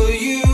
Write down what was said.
for you.